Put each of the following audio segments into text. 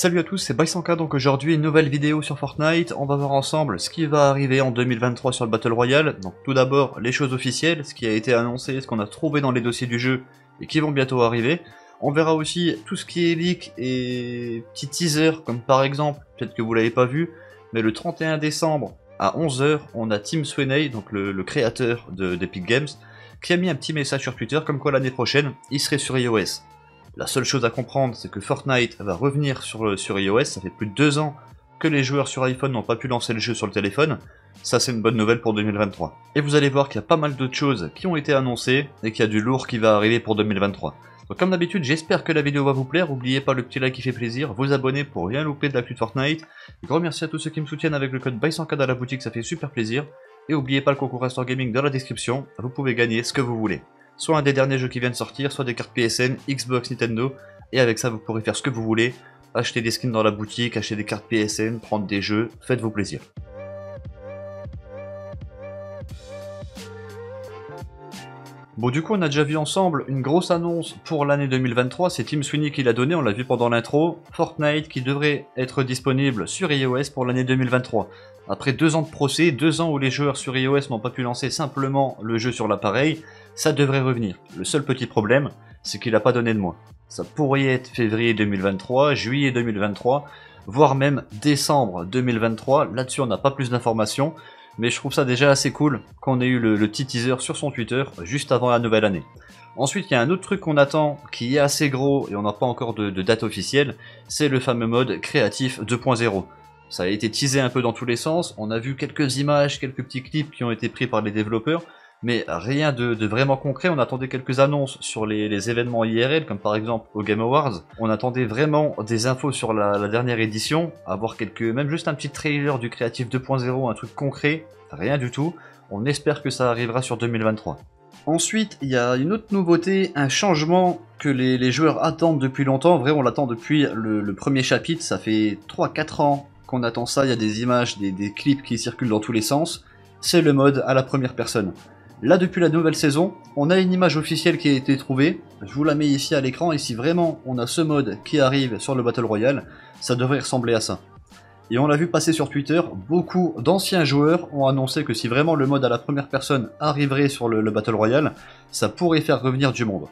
Salut à tous, c'est Baisanka, donc aujourd'hui une nouvelle vidéo sur Fortnite, on va voir ensemble ce qui va arriver en 2023 sur le Battle Royale, donc tout d'abord les choses officielles, ce qui a été annoncé, ce qu'on a trouvé dans les dossiers du jeu et qui vont bientôt arriver, on verra aussi tout ce qui est leak et petits teasers, comme par exemple, peut-être que vous l'avez pas vu, mais le 31 décembre à 11h, on a Tim Sweeney, donc le, créateur d'Epic Games, qui a mis un petit message sur Twitter comme quoi l'année prochaine, il serait sur iOS. La seule chose à comprendre, c'est que Fortnite va revenir sur, sur iOS, ça fait plus de deux ans que les joueurs sur iPhone n'ont pas pu lancer le jeu sur le téléphone, ça c'est une bonne nouvelle pour 2023. Et vous allez voir qu'il y a pas mal d'autres choses qui ont été annoncées, et qu'il y a du lourd qui va arriver pour 2023. Donc comme d'habitude, j'espère que la vidéo va vous plaire, n'oubliez pas le petit like qui fait plaisir, vous abonner pour rien louper de la de Fortnite, grand merci à tous ceux qui me soutiennent avec le code BY100 à la boutique, ça fait super plaisir, et n'oubliez pas le concours Restore Gaming dans la description, vous pouvez gagner ce que vous voulez. Soit un des derniers jeux qui viennent sortir, soit des cartes PSN, Xbox, Nintendo, et avec ça vous pourrez faire ce que vous voulez, acheter des skins dans la boutique, acheter des cartes PSN, prendre des jeux, faites-vous plaisir. Bon du coup on a déjà vu ensemble une grosse annonce pour l'année 2023, c'est Tim Sweeney qui l'a donné, on l'a vu pendant l'intro, Fortnite qui devrait être disponible sur iOS pour l'année 2023. Après deux ans de procès, deux ans où les joueurs sur iOS n'ont pas pu lancer simplement le jeu sur l'appareil, ça devrait revenir. Le seul petit problème, c'est qu'il n'a pas donné de mois. Ça pourrait être février 2023, juillet 2023, voire même décembre 2023. Là-dessus, on n'a pas plus d'informations, mais je trouve ça déjà assez cool qu'on ait eu le, petit teaser sur son Twitter juste avant la nouvelle année. Ensuite, il y a un autre truc qu'on attend qui est assez gros et on n'a pas encore de, de date officielle, c'est le fameux mode créatif 2.0. Ça a été teasé un peu dans tous les sens, on a vu quelques images, quelques petits clips qui ont été pris par les développeurs, mais rien de, vraiment concret. On attendait quelques annonces sur les, événements IRL, comme par exemple au Game Awards. On attendait vraiment des infos sur la, dernière édition, avoir quelques, même juste un petit trailer du Creative 2.0, un truc concret, rien du tout. On espère que ça arrivera sur 2023. Ensuite, il y a une autre nouveauté, un changement que les, joueurs attendent depuis longtemps. Vrai, on l'attend depuis le, premier chapitre, ça fait 3-4 ans qu'on attend ça, il y a des images, des, des clips qui circulent dans tous les sens. C'est le mode à la première personne. Là, depuis la nouvelle saison, on a une image officielle qui a été trouvée. Je vous la mets ici à l'écran. Et si vraiment on a ce mode qui arrive sur le Battle Royale, ça devrait ressembler à ça. Et on l'a vu passer sur Twitter, beaucoup d'anciens joueurs ont annoncé que si vraiment le mode à la première personne arriverait sur le, Battle Royale, ça pourrait faire revenir du monde.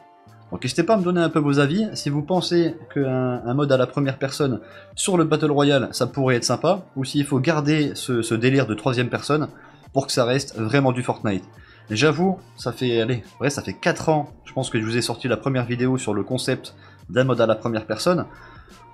Donc n'hésitez pas à me donner un peu vos avis, si vous pensez qu'un un mode à la première personne sur le Battle Royale, ça pourrait être sympa, ou s'il faut garder ce, ce délire de troisième personne pour que ça reste vraiment du Fortnite. J'avoue, ça fait, allez, ça fait 4 ans, je pense que je vous ai sorti la première vidéo sur le concept d'un mode à la première personne.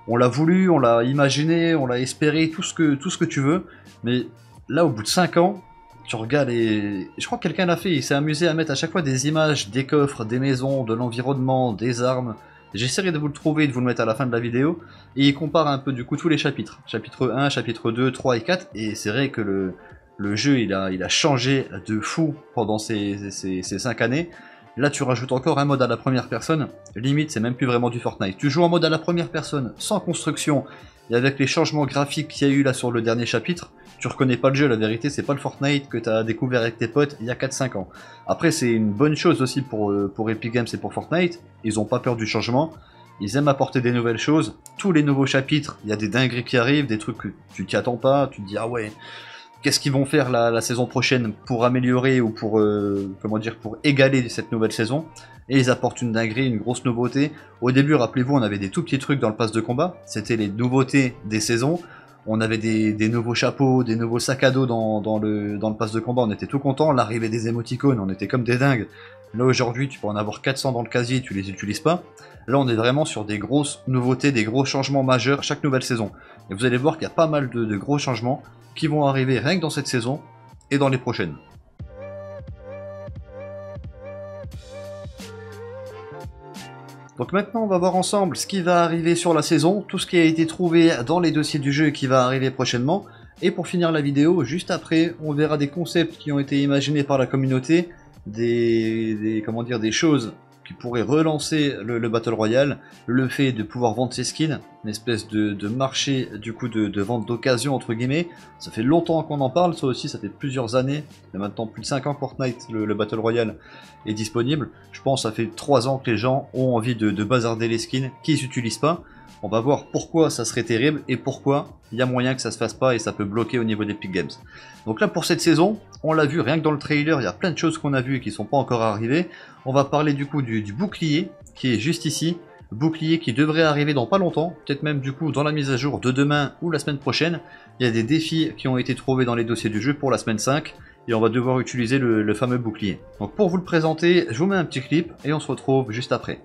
On l'a voulu, on l'a imaginé, on l'a espéré, tout ce, que, tout ce que tu veux, mais là, au bout de 5 ans, tu regardes et... Je crois que quelqu'un l'a fait, il s'est amusé à mettre à chaque fois des images, des coffres, des maisons, de l'environnement, des armes. J'essaierai de vous le trouver et de vous le mettre à la fin de la vidéo. Et il compare un peu du coup tous les chapitres. Chapitre 1, chapitre 2, 3 et 4. Et c'est vrai que le, le jeu, il a, il a changé de fou pendant ces, ces, ces 5 années. Là, tu rajoutes encore un mode à la première personne. Limite, c'est même plus vraiment du Fortnite. Tu joues en mode à la première personne, sans construction, et avec les changements graphiques qu'il y a eu là sur le dernier chapitre, tu reconnais pas le jeu. La vérité, c'est pas le Fortnite que tu as découvert avec tes potes il y a 4-5 ans. Après, c'est une bonne chose aussi pour, euh, pour Epic Games et pour Fortnite. Ils ont pas peur du changement. Ils aiment apporter des nouvelles choses. Tous les nouveaux chapitres, il y a des dingueries qui arrivent, des trucs que tu t'y attends pas. Tu te dis, ah ouais, qu'est-ce qu'ils vont faire la, saison prochaine pour améliorer ou pour euh, pour égaler cette nouvelle saison et ils apportent une dinguerie, une grosse nouveauté. Au début, rappelez-vous, on avait des tout petits trucs dans le pass de combat, c'était les nouveautés des saisons. On avait des, nouveaux chapeaux, des nouveaux sacs à dos dans, le, dans pass de combat, on était tout content. L'arrivée des émoticônes, on était comme des dingues. Là aujourd'hui, tu peux en avoir 400 dans le casier, tu les utilises pas. Là, on est vraiment sur des grosses nouveautés, des gros changements majeurs chaque nouvelle saison. Et vous allez voir qu'il y a pas mal de gros changements qui vont arriver rien que dans cette saison et dans les prochaines. Donc maintenant on va voir ensemble ce qui va arriver sur la saison, tout ce qui a été trouvé dans les dossiers du jeu qui va arriver prochainement. Et pour finir la vidéo, juste après, on verra des concepts qui ont été imaginés par la communauté, des, des choses qui pourrait relancer le, Battle Royale, le fait de pouvoir vendre ses skins, une espèce de, marché du coup de, vente d'occasion entre guillemets. Ça fait longtemps qu'on en parle, ça aussi ça fait plusieurs années, il y a maintenant plus de 5 ans que Fortnite, le, Battle Royale est disponible. Je pense que ça fait 3 ans que les gens ont envie de, bazarder les skins qui ne s'utilisent pas. On va voir pourquoi ça serait terrible et pourquoi il y a moyen que ça se fasse pas et ça peut bloquer au niveau d'Epic Games. Donc là pour cette saison, on l'a vu rien que dans le trailer, il y a plein de choses qu'on a vues et qui sont pas encore arrivées. On va parler du coup du, bouclier qui est juste ici. Bouclier qui devrait arriver dans pas longtemps, peut-être même du coup dans la mise à jour de demain ou la semaine prochaine. Il y a des défis qui ont été trouvés dans les dossiers du jeu pour la semaine 5 et on va devoir utiliser le fameux bouclier. Donc pour vous le présenter, je vous mets un petit clip et on se retrouve juste après.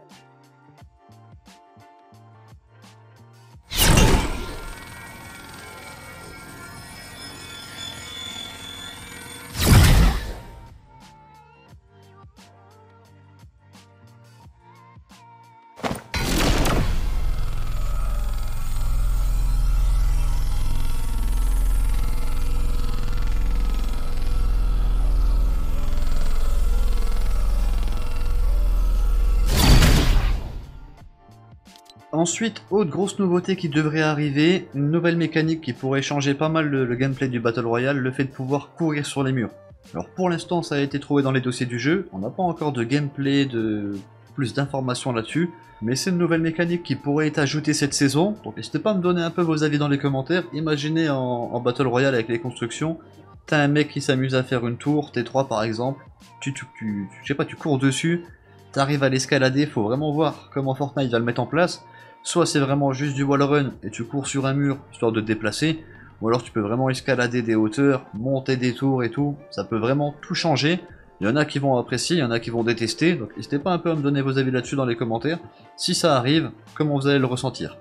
Ensuite, autre grosse nouveauté qui devrait arriver, une nouvelle mécanique qui pourrait changer pas mal le, gameplay du Battle Royale, le fait de pouvoir courir sur les murs. Alors pour l'instant ça a été trouvé dans les dossiers du jeu, on n'a pas encore de gameplay, de plus d'informations là-dessus, mais c'est une nouvelle mécanique qui pourrait être ajoutée cette saison, donc n'hésitez pas à me donner un peu vos avis dans les commentaires, imaginez en, Battle Royale avec les constructions, t'as un mec qui s'amuse à faire une tour, T3 par exemple, tu, tu, tu, sais pas, tu cours dessus, t'arrives à l'escalader, faut vraiment voir comment Fortnite va le mettre en place, Soit c'est vraiment juste du wall run et tu cours sur un mur histoire de te déplacer, ou alors tu peux vraiment escalader des hauteurs, monter des tours et tout, ça peut vraiment tout changer. Il y en a qui vont apprécier, il y en a qui vont détester, donc n'hésitez pas un peu à me donner vos avis là-dessus dans les commentaires. Si ça arrive, comment vous allez le ressentir?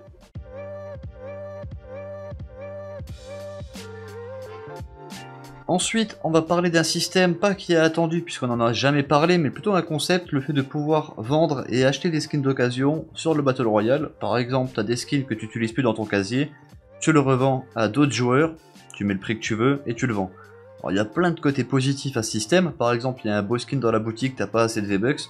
Ensuite, on va parler d'un système, pas qui est attendu puisqu'on n'en a jamais parlé, mais plutôt un concept, le fait de pouvoir vendre et acheter des skins d'occasion sur le Battle Royale. Par exemple, tu as des skins que tu n'utilises plus dans ton casier, tu le revends à d'autres joueurs, tu mets le prix que tu veux et tu le vends. Il y a plein de côtés positifs à ce système, par exemple il y a un beau skin dans la boutique, t'as pas assez de V-Bucks,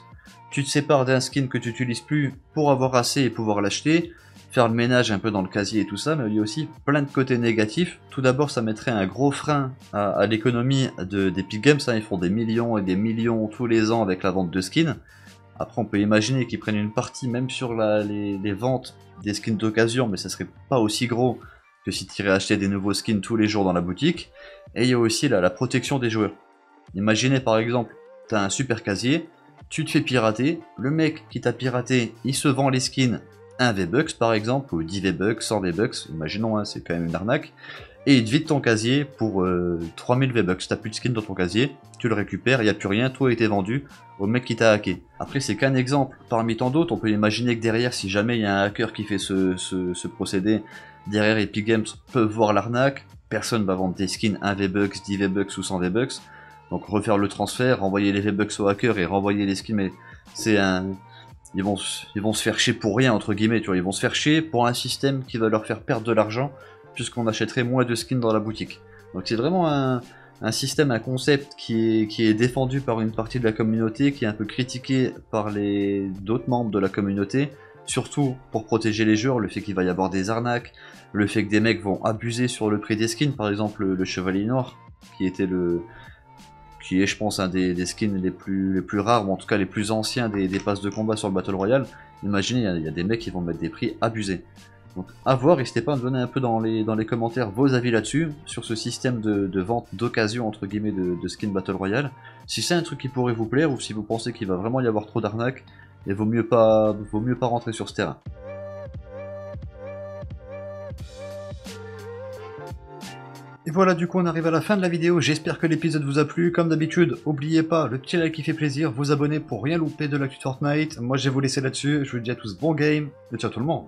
tu te sépares d'un skin que tu n'utilises plus pour avoir assez et pouvoir l'acheter, faire le ménage un peu dans le casier et tout ça, mais il y a aussi plein de côtés négatifs. Tout d'abord, ça mettrait un gros frein à, l'économie de, d'Epic Games, hein. ils font des millions et des millions tous les ans avec la vente de skins. Après, on peut imaginer qu'ils prennent une partie même sur les, ventes des skins d'occasion, mais ça serait pas aussi gros que si tu irais acheter des nouveaux skins tous les jours dans la boutique. Et il y a aussi la, la protection des joueurs. Imaginez par exemple, tu as un super casier, tu te fais pirater, le mec qui t'a piraté, il se vend les skins 1 V-Bucks par exemple, ou 10 V-Bucks, 100 V-Bucks, imaginons, hein, c'est quand même une arnaque, et il te vide ton casier pour 3000 euh, V-Bucks. T'as plus de skin dans ton casier, tu le récupères, il a plus rien, tout a été vendu au mec qui t'a hacké. Après, c'est qu'un exemple parmi tant d'autres, on peut imaginer que derrière, si jamais il y a un hacker qui fait ce, ce, procédé, derrière Epic Games peuvent voir l'arnaque, personne va vendre des skins 1 V-Bucks, 10 V-Bucks ou 100 V-Bucks, donc refaire le transfert, renvoyer les V-Bucks au hacker et renvoyer les skins, mais c'est un, ils vont, ils vont se faire chier pour rien, entre guillemets, tu vois. Ils vont se faire chier pour un système qui va leur faire perdre de l'argent, puisqu'on achèterait moins de skins dans la boutique. Donc c'est vraiment un, un, système, un concept qui est, qui est défendu par une partie de la communauté, qui est un peu critiqué par les d'autres membres de la communauté, surtout pour protéger les joueurs, le fait qu'il va y avoir des arnaques, le fait que des mecs vont abuser sur le prix des skins, par exemple le Chevalier Noir, qui était le, qui est, je pense, un des, skins les plus, les plus rares, ou en tout cas les plus anciens des, passes de combat sur le Battle Royale. Imaginez, il y, a des mecs qui vont mettre des prix abusés. Donc, à voir, n'hésitez pas à me donner un peu dans les, commentaires vos avis là-dessus, sur ce système de, vente d'occasion, entre guillemets, de, de skin Battle Royale. Si c'est un truc qui pourrait vous plaire, ou si vous pensez qu'il va vraiment y avoir trop d'arnaques, il vaut mieux pas, vaut mieux pas rentrer sur ce terrain. Et voilà, du coup, on arrive à la fin de la vidéo. J'espère que l'épisode vous a plu. Comme d'habitude, n'oubliez pas le petit like qui fait plaisir, vous abonner pour rien louper de l'actu Fortnite. Moi, je vais vous laisser là-dessus. Je vous dis à tous bon game, et ciao tout le monde.